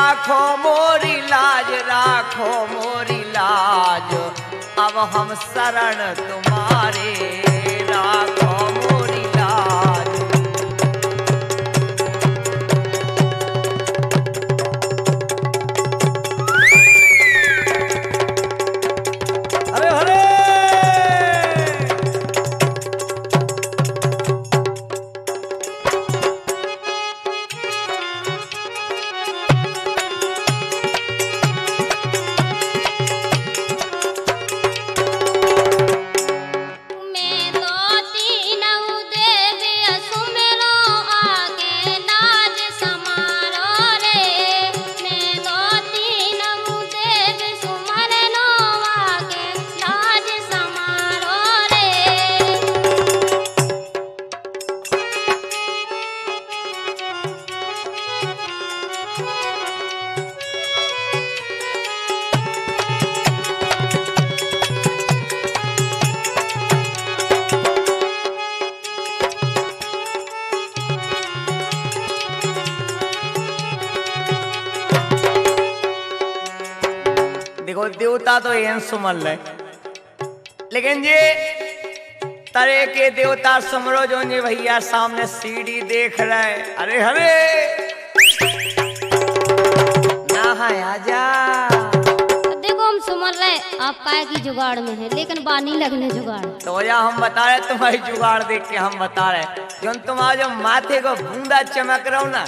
राखो मोरी लाज राखो मोरी लाज। अब हम शरण तुम्हारे राखो सुमल है लेकिन ये तरह के देवता समरो जो ये भैया सामने सीढ़ी देख रहे अरे हरे! ना है आजा। देखो हम सुमर रहे आप काय की जुगाड़ में है लेकिन बानी लगने जुगाड़। तो या हम बता रहे तुम्हारी जुगाड़ देख के हम बता रहे जो तुम्हारा जो माथे को बूंदा चमक रहो ना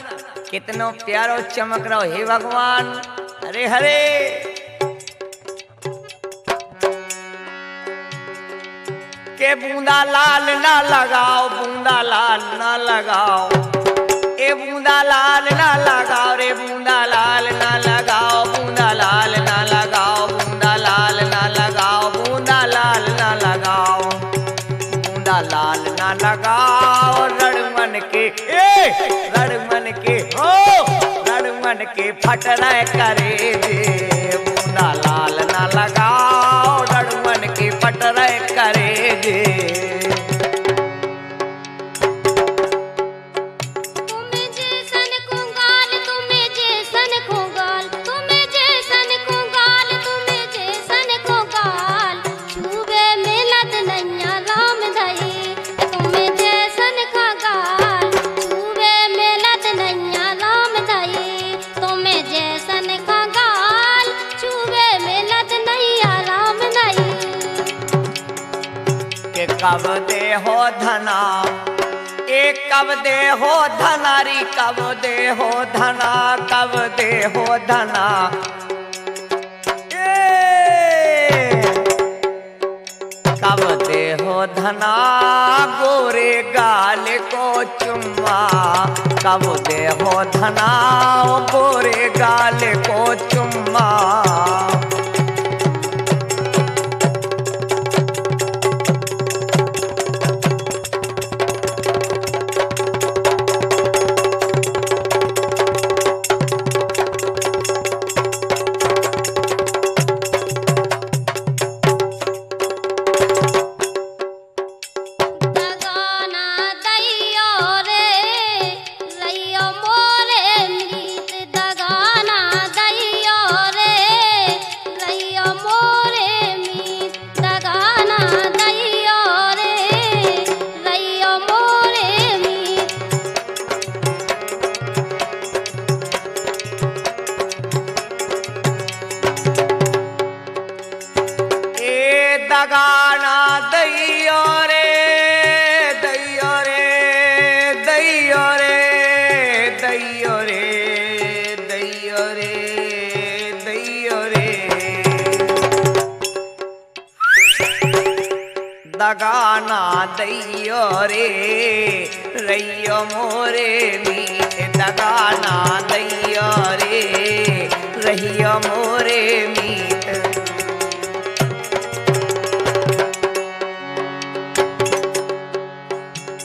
कितनो प्यारो चमक रहा हो हे भगवान। अरे हरे! बूंदा लाल ना लगाओ, बूंदा लाल ना लगाओ। ए बूंदा लाल ना लगाओ रे, बूंदा लाल ना लगाओ, बूंदा लाल ना लगाओ, बूंदा लाल ना लगाओ, बूंदा लाल ना लगाओ। बूंदा लाल ना लगाओ रणमन के, ए रणमन के, हो रणमन के फटरा करे दे। कब दे हो धनारी, कब दे हो धना, कब दे हो धना कब दे हो धना, गोरे गाल को चुम्मा। कब दे हो धना गोरे गाल को चुम्मा। दगाना दैयो रे, रैयो मोरे मीत दगाना दैयो रे रहियो मोरे मीत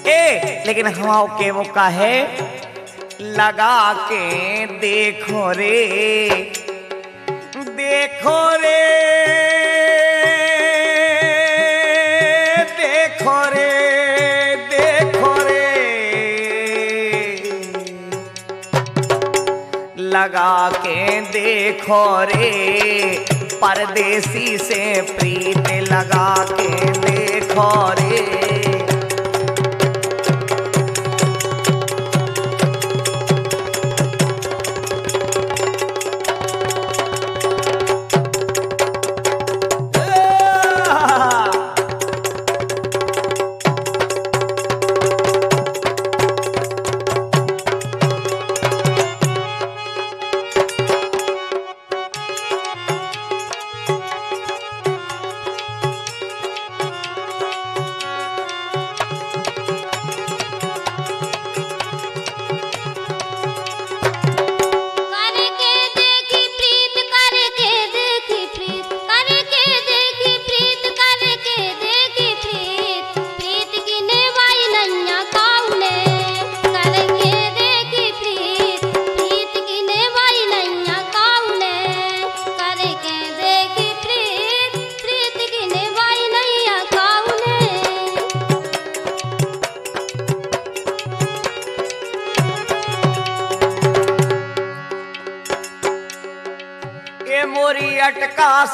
ए, लेकिन हवाओं के मौका है? लगा के देखो रे देखो रे। लगा के देखो रे। परदेसी से प्रीत लगा के देखो रे।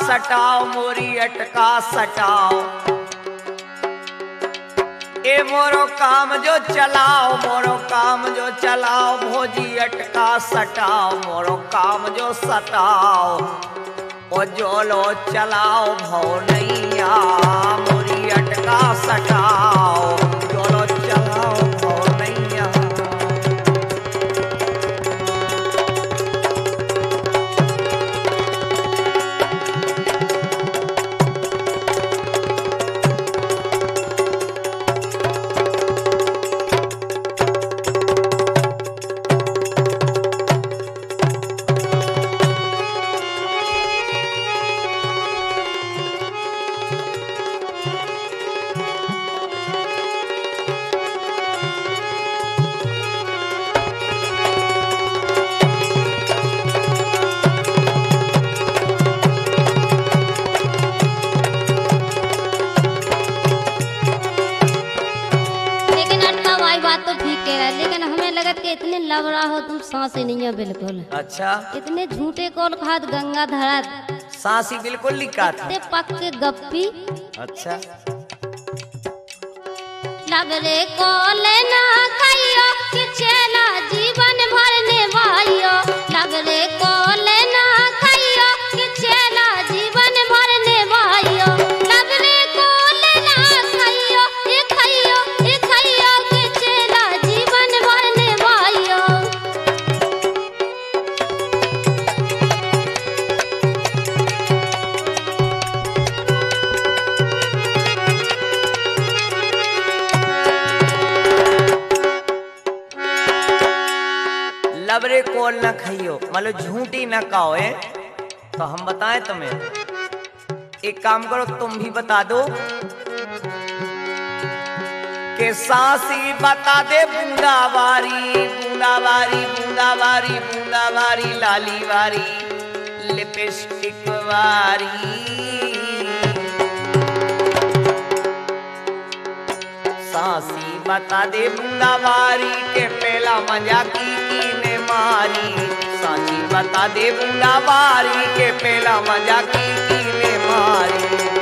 सटाओ, मोरी अटका, सटाओ। ए मोरो काम जो चलाओ, मोरो काम जो चलाओ, भोजी अटका, सटाओ, मोरो काम जो सटाओ ओ जोलो चलाओ भौ नैया मोरी अटका, सटाओ। अच्छा। इतने झूठे कौन खाद गंगा धरत? सासी बिल्कुल लिखा था पक्के गप्पी। अच्छा। लगरे कॉल ना खाइयो कि चला झूठी न खाओ है तो हम बताएँ तुम्हें। एक काम करो, तुम भी बता दो। के सासी बता दे बूंदावारी बूंदावारी बूंदावारी बूंदावारी लाली वारी लिपस्टिक वारी। सासी बता दे बूंदावारी के पहला मज़ा की ने मारी। बता दे बूंदावारी के पहला मज़ा की मारी।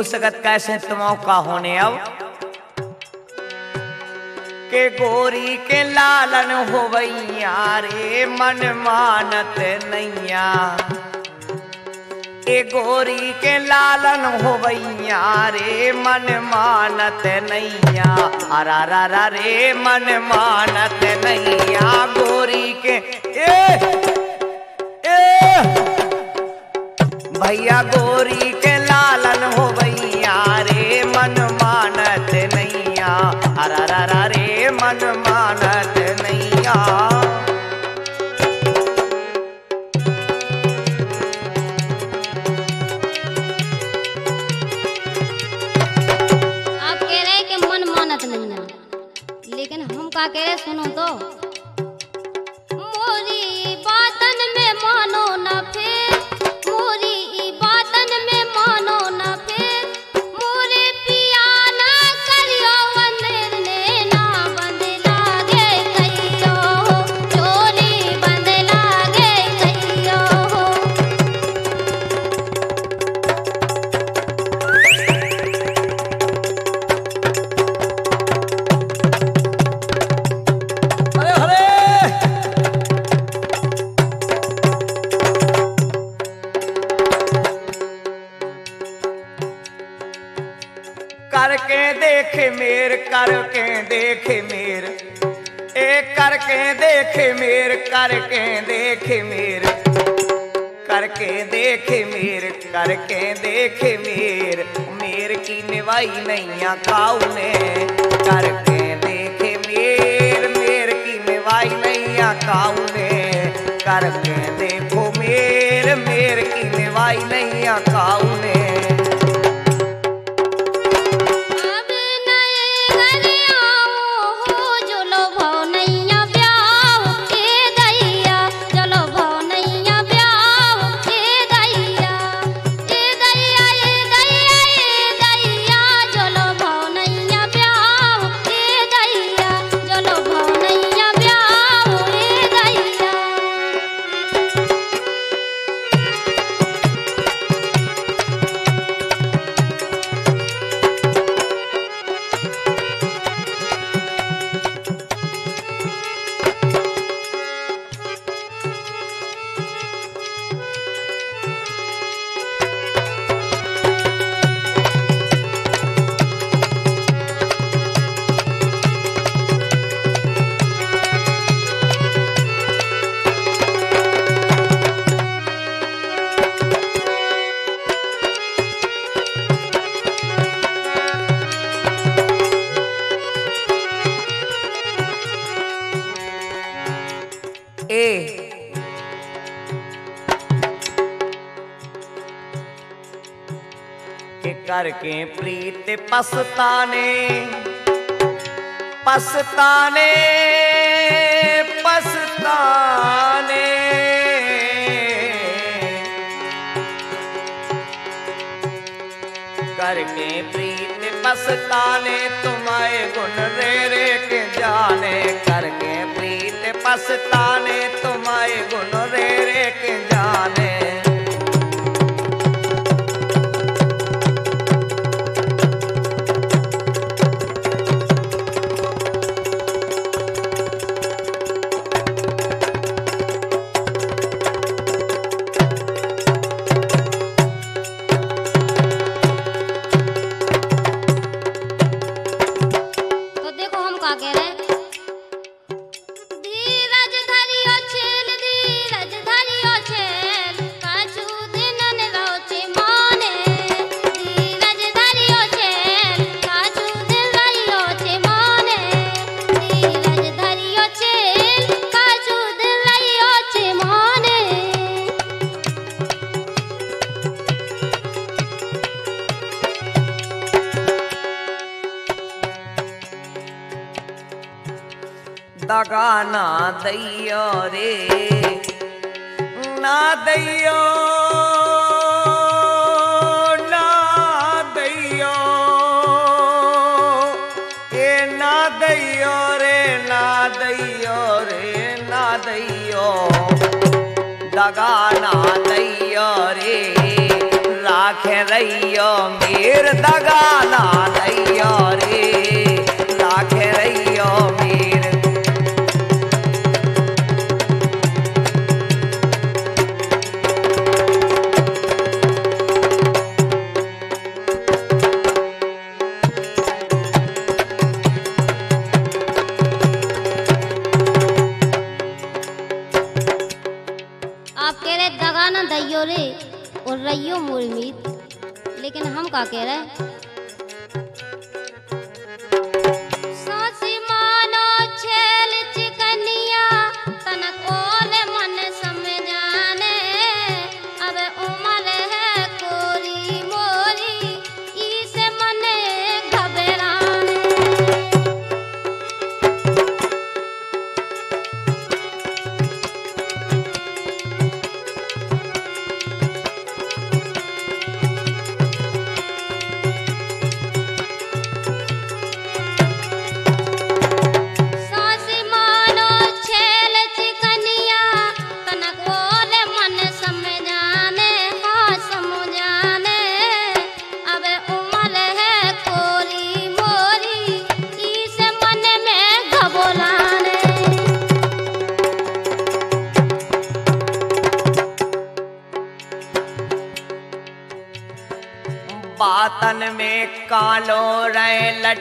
हो सकत कैसे तुम का होने अब? के गोरी के लालन होवैया रे, मन मानत नैया। गोरी के लालन होवैया रे, मन मानत नैया। अरा, रा रा, रे, मन मानत नैया। गोरी के, ए ए, भैया गोरी के लालन हो देख मेर करके, देख मेर। ए करके, देख मेर करके, देख मेर। करके, देख मेर, करके, देख मेर। मेर की निवाई नैया काऊ ने। करके, देख मेर मेर की निवाई नैया काऊ ने। करके करके प्रीत पसताने पसताने पसताने करके प्रीत पसताने तुम्हारे गुण रे रे के जाने। करके प्रीत पसताने तुम्हारे गुण रे रे मेर दगाना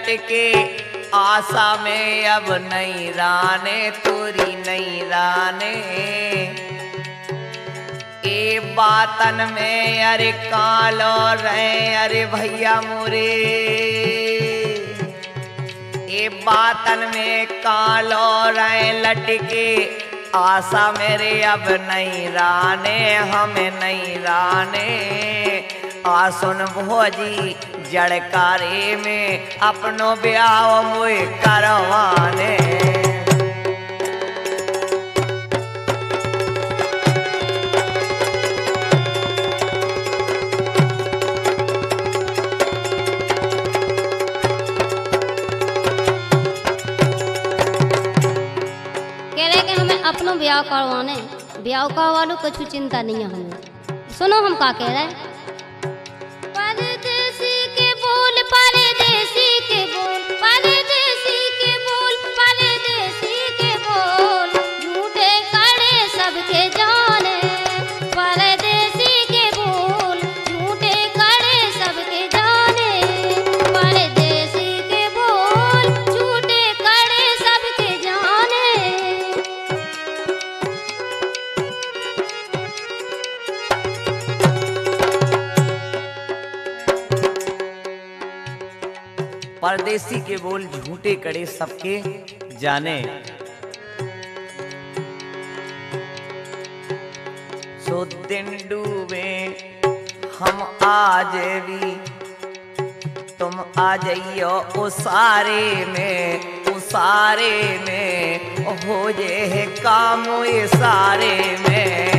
लटके आशा में अब नहीं राने, तुरी नहीं राने। ए बातन में अरे कालो रहे, अरे भैया मोरे। ए बातन में कालो रहे, लटके आशा मेरे अब नहीं राने, हमें नहीं राने। आसुन भोजी जड़कारे में अपनो ब्याह मुए करवाने। अपनो ब्याह करवाने। ब्याह करवालो कुछ चिंता नहीं है हमें। सुनो हम का कह रहे हैं। के बोल झूठे कड़े सबके। जाने। सो दिन डूबे हम आज भी। तुम आ जाइयो उसारे में उसारे में हो जे काम सारे में।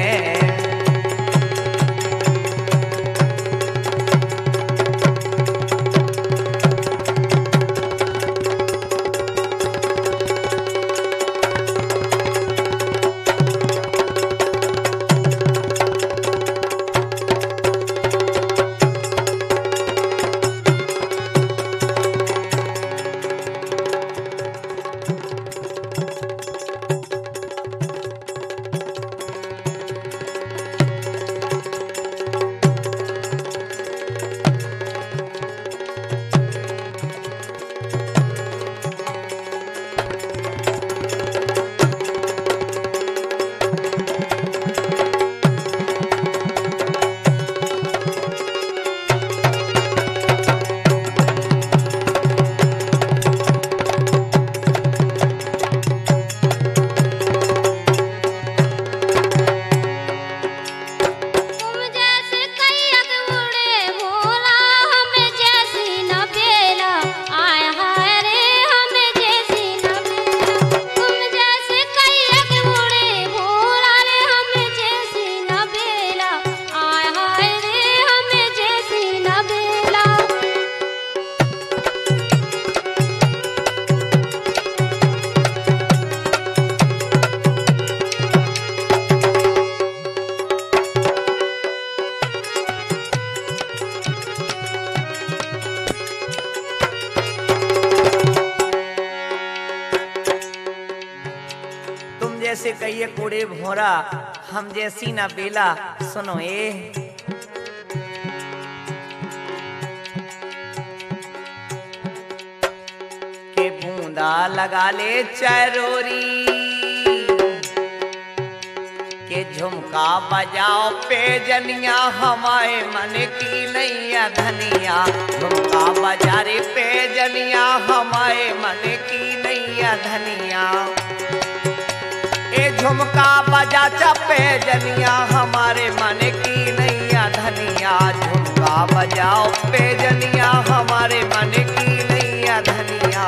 जैसी ना बेला सुनो ए के बूंदा लगा ले चरोरी के झुमका बजाओ पे जनिया हमारे मन की नैया धनिया झुमका बजा रे पे जनिया हमारे मन की नैया धनिया झुमका बजा चपे जनिया हमारे मन की नैया धनिया। झुमका बजाओ पे जनिया हमारे मन की नैया धनिया।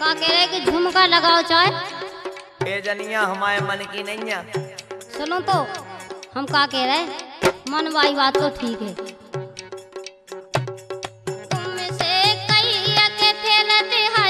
का कह रहे कि झुमका लगाओ चाहे पे जनिया हमारे मन की नैया। सुनो तो हम का कह रहे मन वाली बात तो ठीक है। के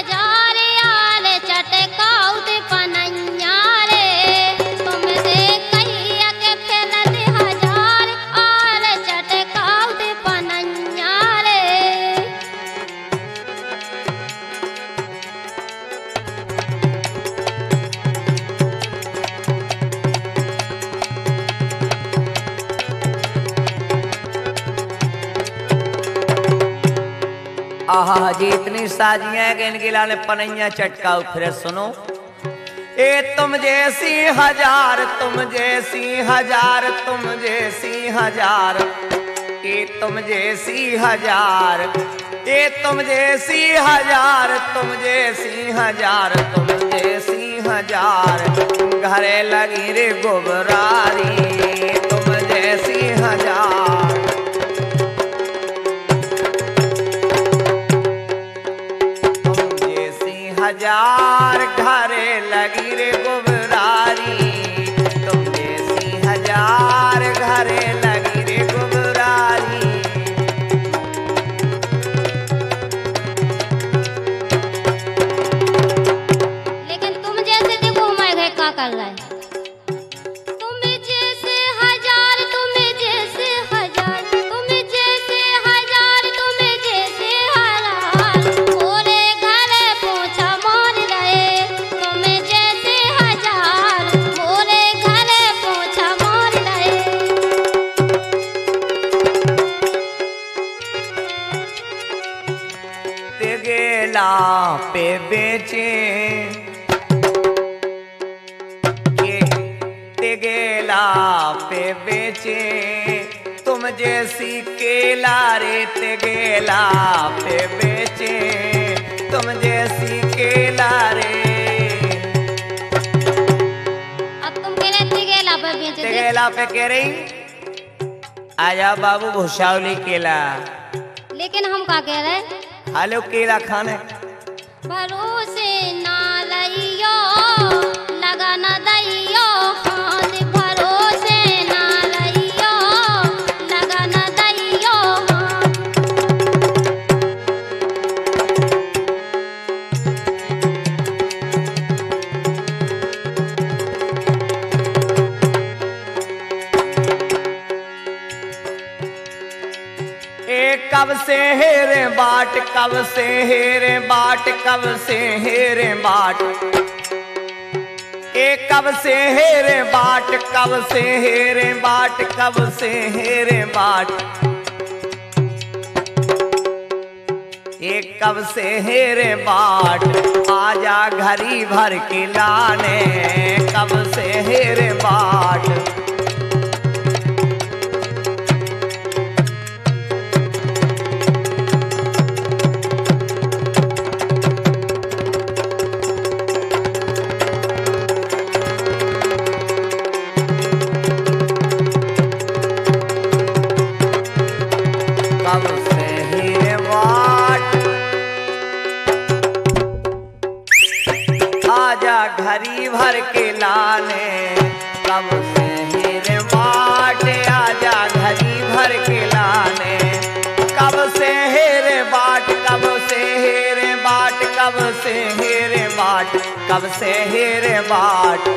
आहा जी, इतनी साजियाँ कि इनके लाल पनैया चटकाओ फिर सुनो। ए, तुम जैसी हज़ार, तुम जैसी हज़ार, तुम जैसी हज़ार। ए, तुम जैसी हज़ार, ए, तुम जैसी हज़ार, तुम जैसी हज़ार, तुम जैसी हज़ार। घरे लगी रे गोबरारी तुम जैसी हज़ार। हज़ार घरे लगी रे गुबरारी तुम जैसी हज़ार घर लगी खाने? से हेरे बाट, कब से हेरे बाट, कब से हेरे बाट। एक कब से हेरे बाट, आजा घरी भर के लाने कब से हेरे बाट। से हेरे बाट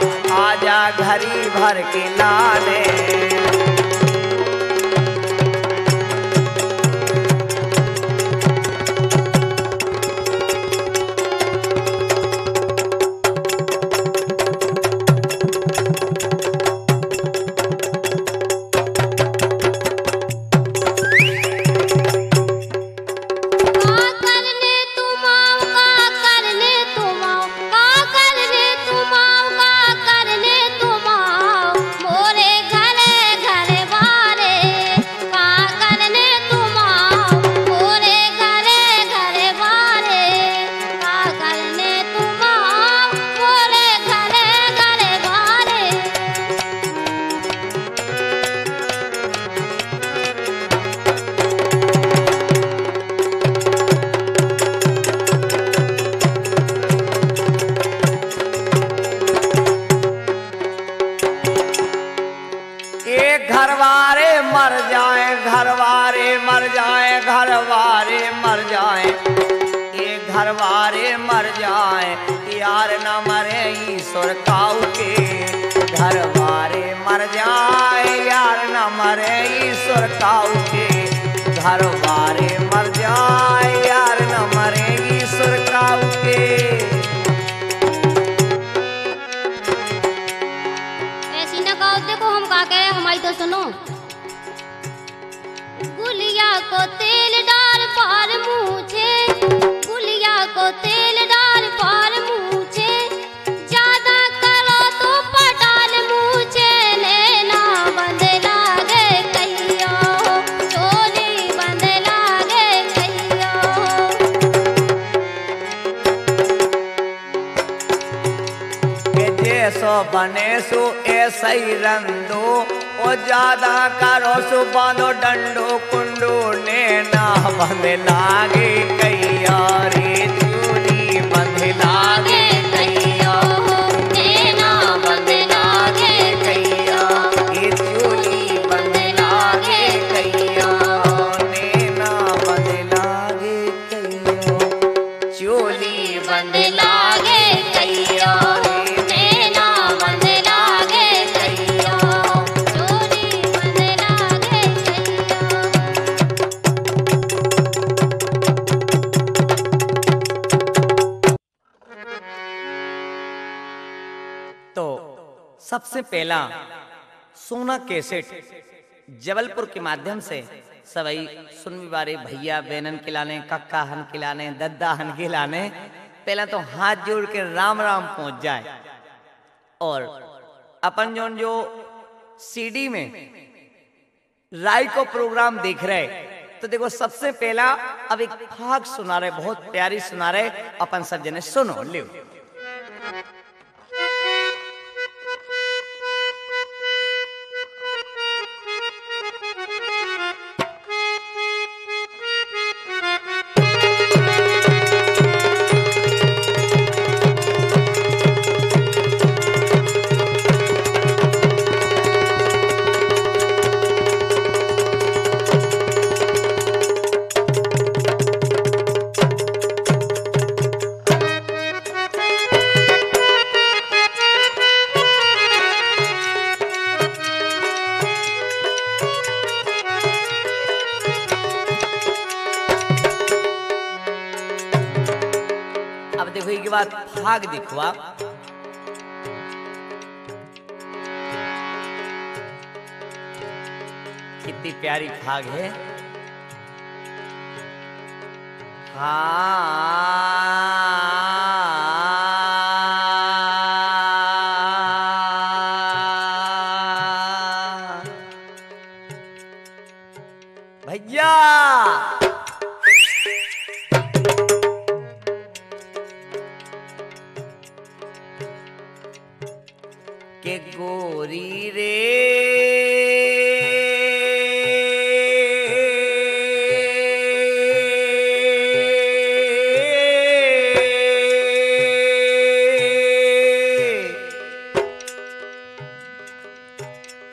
आजा घरी भर के लाने घरवारे मर जाए, ये घरवारे मर जाए यार न मरे ईश्वर काऊ के घरवारे मर जाए यार न मरे ईश्वर काऊ के घरवारे मर जाए यार न मरे ईश्वर काऊ के देखो हम का कह रहे हमारी तो सुनो। गुलिया को तेल मुझ जैसो बने सो ऐसा ही रंदो ओ ज़्यादा करो सो बांधो डंडो कुंडो ने ना बंध लागे कैया सबसे पहला सोना कैसेट जबलपुर के माध्यम से। सवई सुनवी बारे भैया बहनन खिलाने कक्का हन खिलाने, दद्दा हन खिलाने, पहला तो हाथ जोड़ के राम राम पहुँच जाए। और अपन जो जो सीडी में राय को प्रोग्राम देख रहे तो देखो सबसे पहला अब एक भाग सुना रहे, बहुत प्यारी सुना रहे, अपन सब जने सुनो, लियो।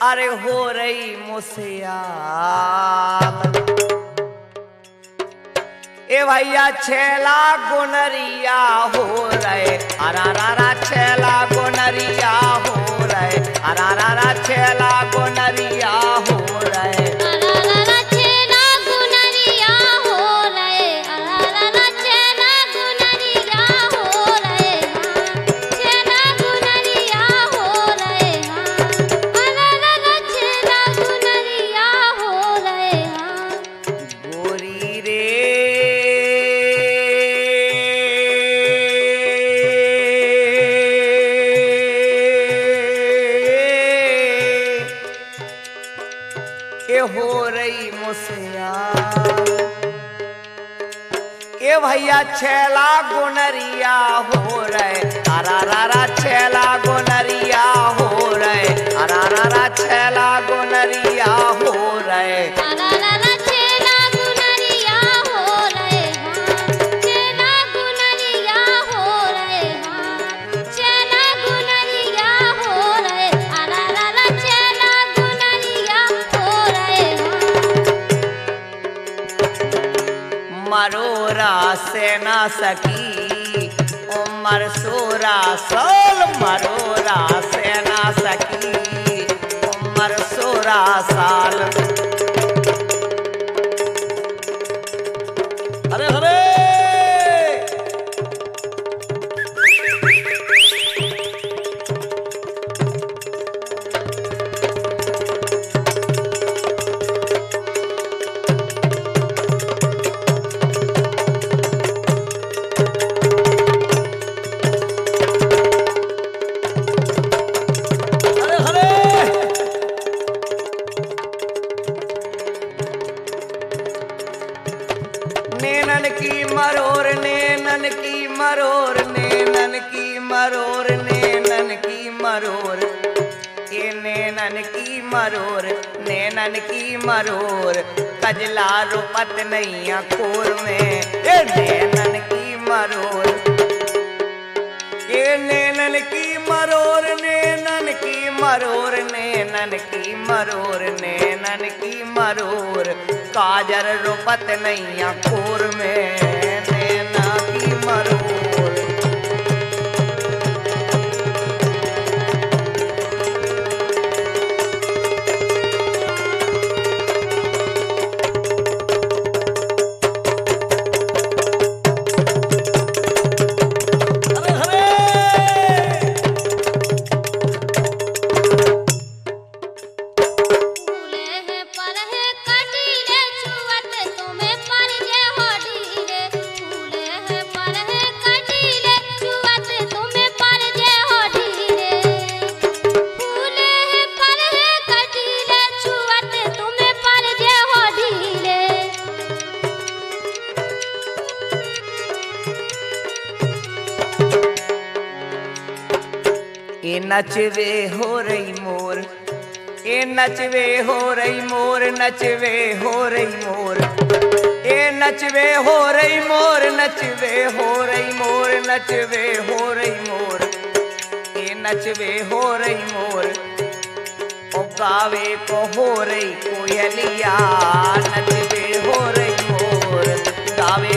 अरे हो रही मुसियात। ए भैया छेला गुनरिया हो रहे। अरारा छेला गुनरिया हो रहे। अरारा छेला भैया छेला सकी उमर सोरा साल मरोरा सेना सकी उमर सोरा साल पत नैया कोर में। ए नचवे हो रही मोर। ए नचवे हो रही मोर, नचवे हो रही मोर। ए नचवे हो रही मोर, नचवे हो रही मोर, नचवे हो रही मोर। ए नचवे हो रही मोर। ओ गावे को हो रही कोयलिया, नचवे हो रही मोर। गावे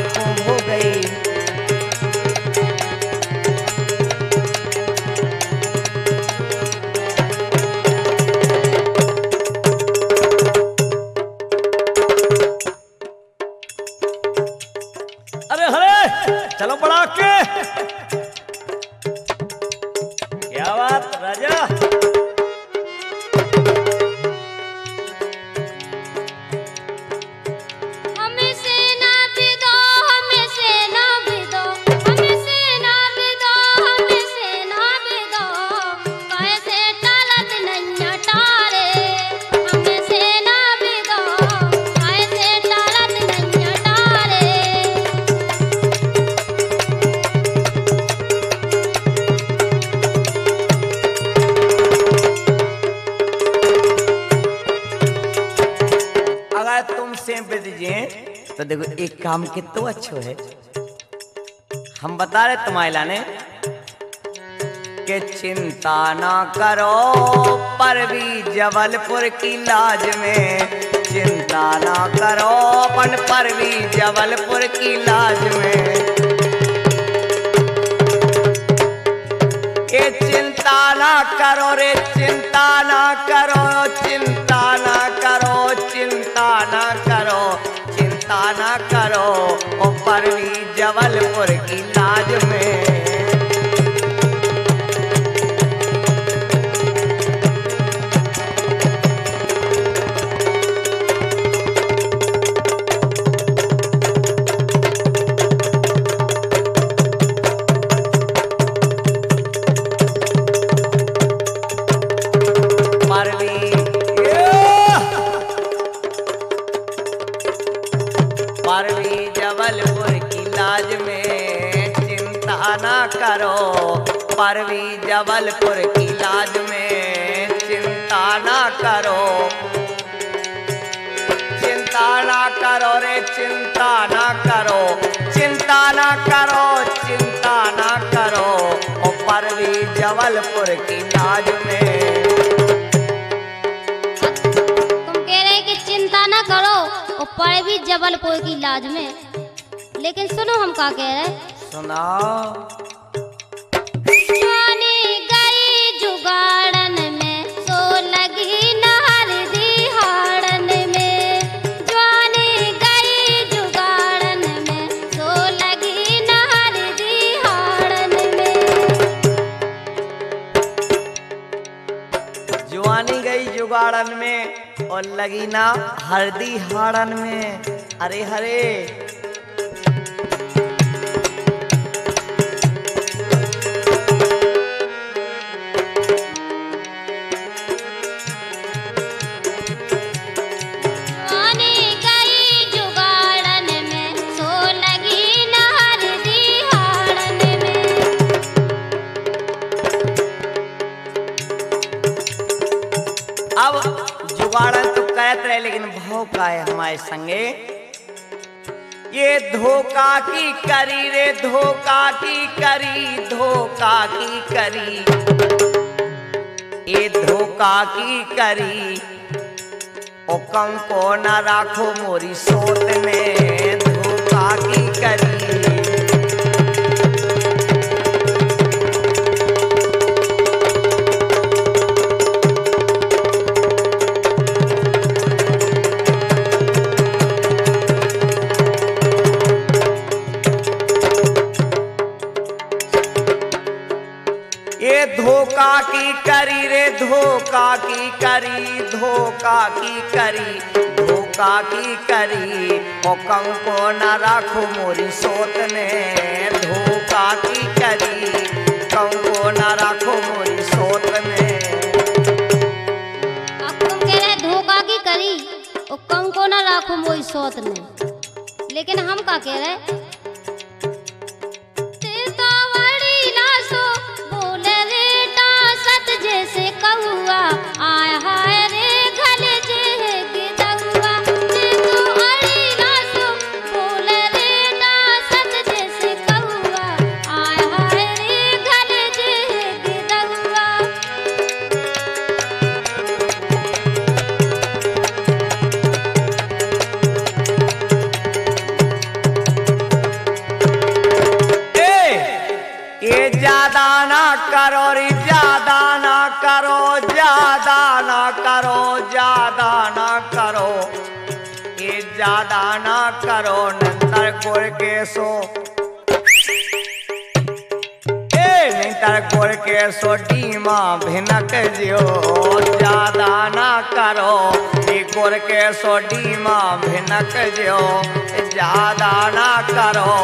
अच्छो है हम बता रहे तुम्हारे लाने के चिंता ना करो, पर भी जबलपुर की लाज में चिंता ना करो, अपन पर भी जबलपुर की लाज में। के चिंता ना करो रे, चिंता ना करो, चिंता भी जबलपुर की लाज में। लेकिन सुनो हम का कह रहे सुनाओ। लगी ना हरदी हाड़न में। अरे हरे। हमारे संगे। ये धोखा की करी रे, धोखा की करी, धोखा की करी। ये धोखा की करी। ओ कंको को न राखो मोरी सोत में, धोखा की करी। करी रे धोखा की करी, धोखा की करी, धोखा की करी। ओ कंको न राखो मोरी सोत ने, धोखा की करी। कंको न राखो मोरी सोत अब तुम कह रहे धोखा की करी? और कम को ना राखो मोई सोत ने। लेकिन हम का कह रहे ज़्यादा ना करो रे, ज़्यादा ना करो, ज़्यादा ना करो, ज़्यादा ना करो। ये ज़्यादा ना करो नंदर गुड़ के सो। कोर के सोटी माँ भिनक जियो। ज़्यादा ना करो गुड़ के सोटी माँ भिनक जियो। ज़्यादा ना करो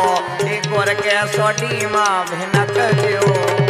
गुड़ के सोटी माँ भिनक जियो।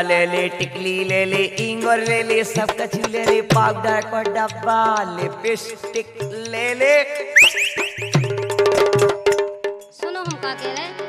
चूड़ा ले ले, टिकली ले ले, इंगोर ले ले, सब कुछ ले ले पाउडर को डब्बा ले पिस्टिक ले ले। सुनो हम का कह रहे हैं।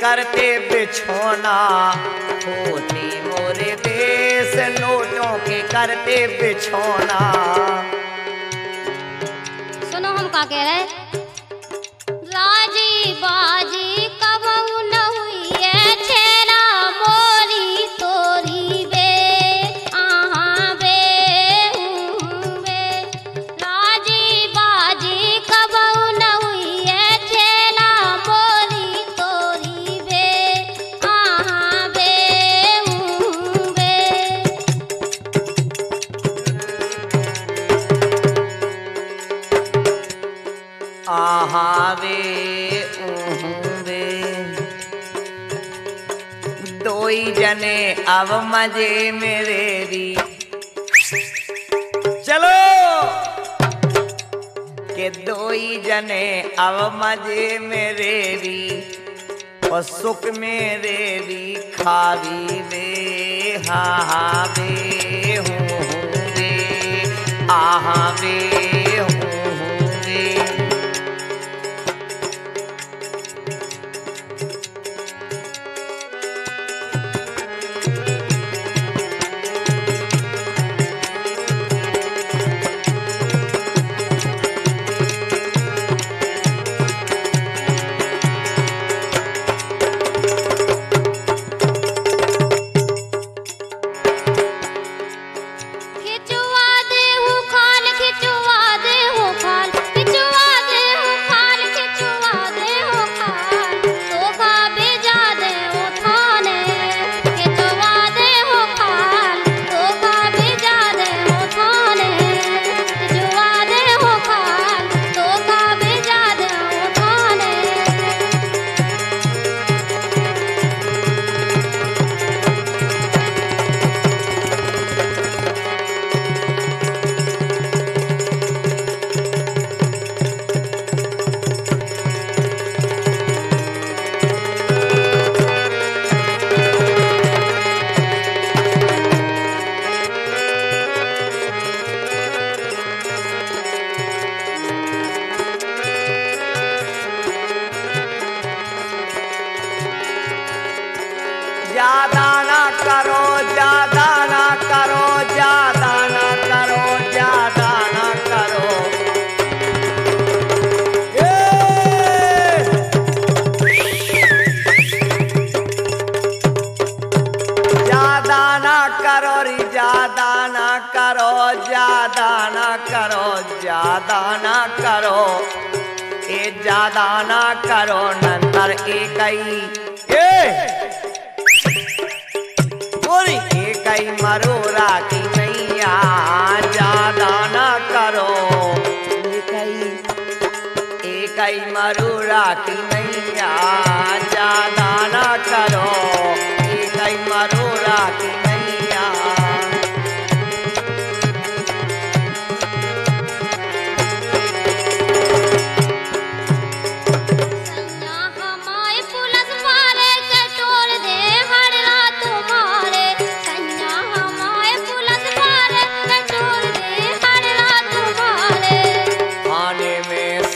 करते बिछोना। होती मोरे देश, नोटों के करते बिछोना। सुनो हम का कह रहे हैं? आव मज़े मेरे री चलो। के दो ही जने आव मज़े मेरे री सुख मेरे री खावी बे हा हा बे हूँ बे आहा बे हूँ बे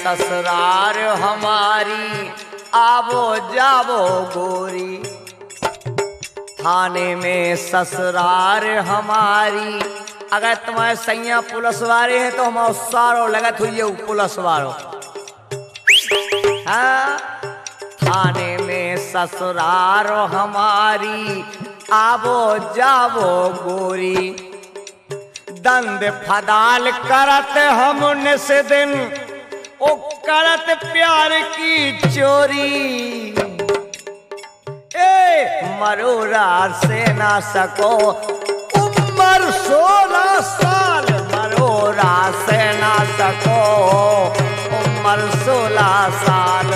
ससुरार हमारी, आवो जावो गोरी। थाने में ससुरार हमारी। अगर तुम्हारे सैया पुलिस वाले हैं तो हम सारो लगत हुई पुलिस वालों। हाँ थाने में ससुरार हमारी, आवो जावो गोरी। दंद फदाल करत हम निस दिन ओ करत प्यार की चोरी। ए मरोरा से ना सको। उम्र सोलह साल मरोरा से ना सको। उम्र सोलह साल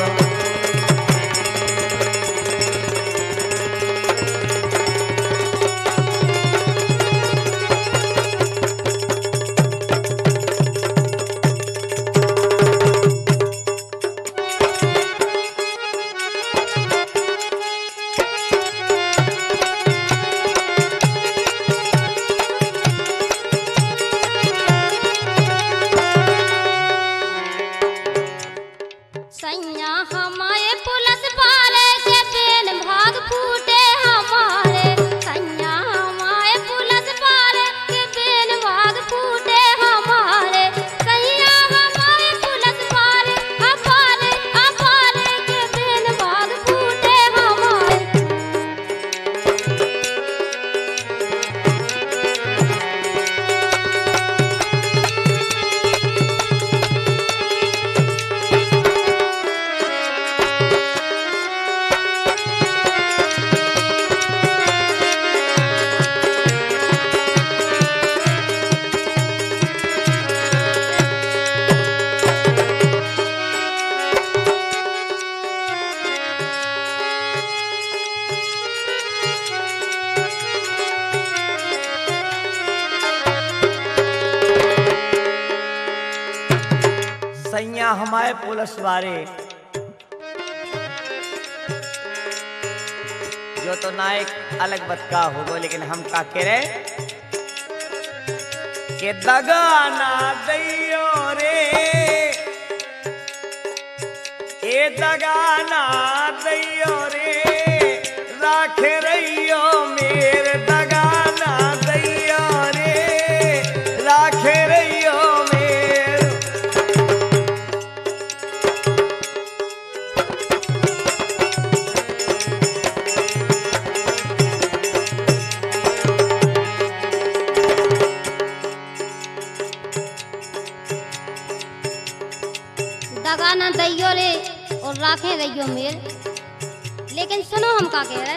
बतका होगो लेकिन हम का कह रहे के दगा ना दैयो रे। ए दगा ना दैयो रे। और हो मेल लेकिन सुनो हम का कह रहे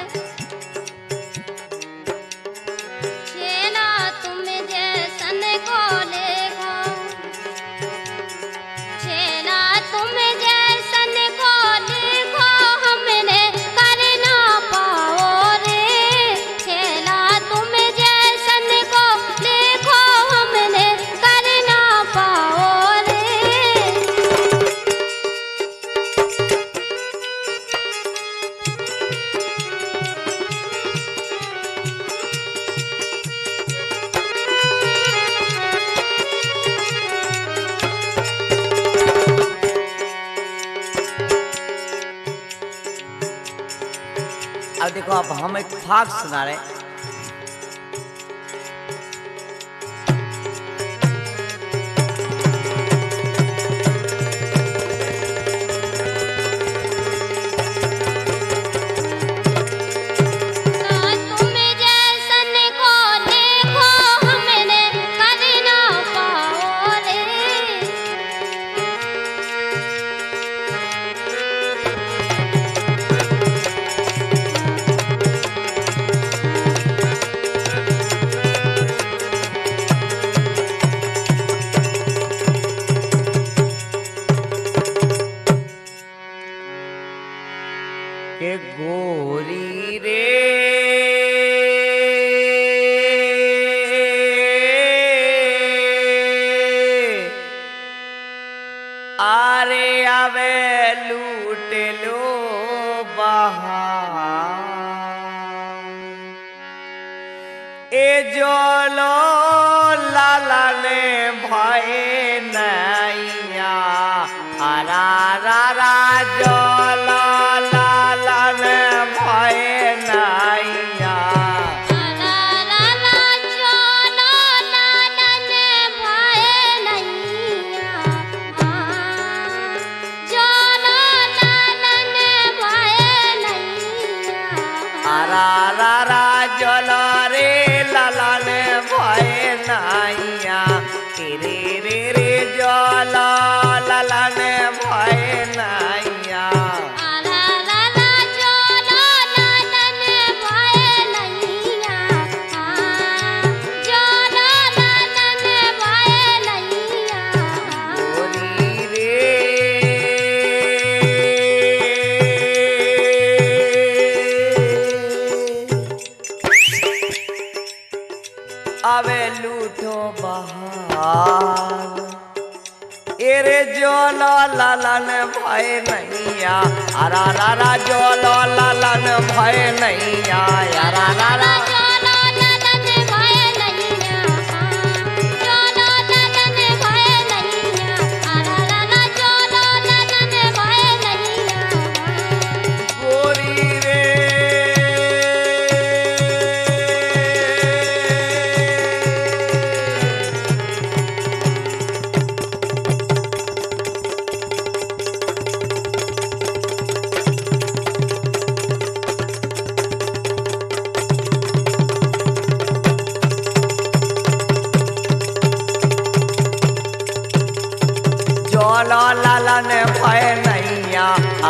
फाक सुना रहे लालन भय नैया। अरा रा जो लालन भय नैया। हरा रा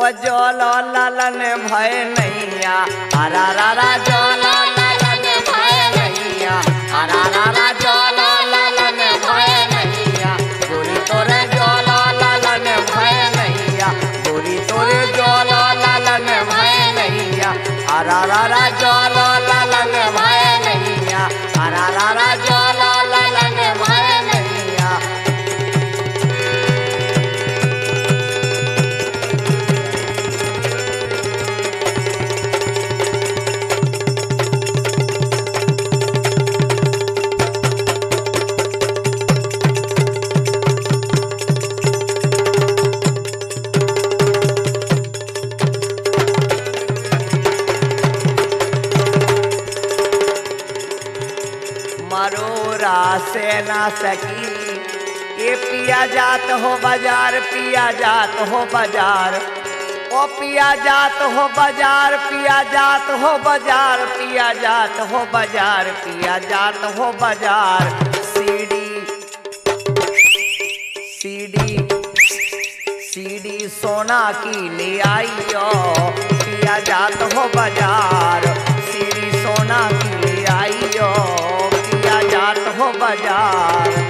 ओ जलो ललन भय नैया। हरा रा रा जलो ललन भय नैया। हरा रा रा जलो ललन भय नैया। गोरी तोरे जलो ललन भय नैया। गोरी तोरे जलो ललन भय नैया। हरा रा रा जलो पिया जात हो बाज़ार, पिया जात हो बाज़ार। ओ पिया जात हो बाज़ार, पिया जात हो बाज़ार, पिया जात हो बाज़ार, पिया जात हो बाज़ार। सीडी सीडी सीडी सोना की ले आइयो। पिया जात हो बाज़ार, सीडी सोना की ले आइयो। पिया जात हो बाज़ार।